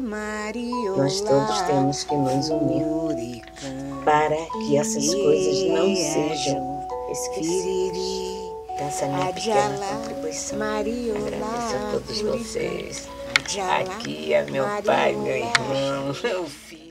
Nós todos temos que nos unir para que essas coisas não sejam esquecidas. Então, essa é minha pequena contribuição. Agradeço a todos vocês. Aqui é meu pai, meu irmão, meu filho.